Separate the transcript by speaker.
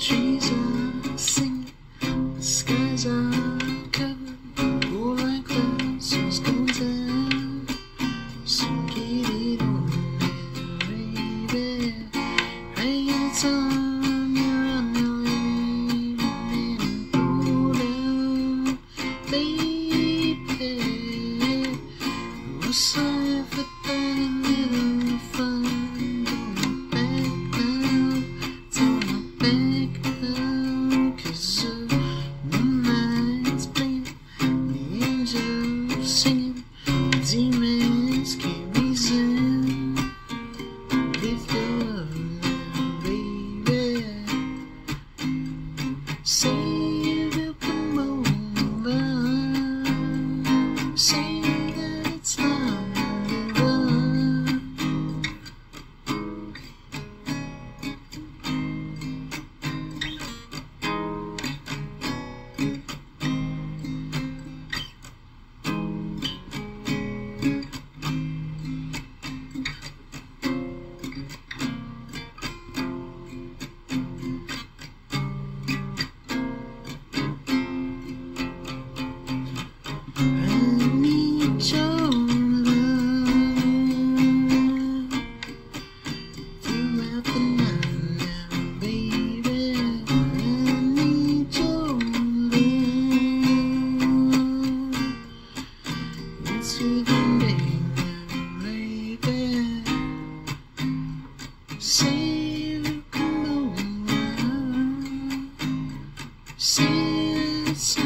Speaker 1: trees are singing, the skies are covered, all like clouds was going down. So get it on, baby. Hang it on, you're on your way, and pull down, baby. What's singing, demons keep reason. Lift baby. Say Since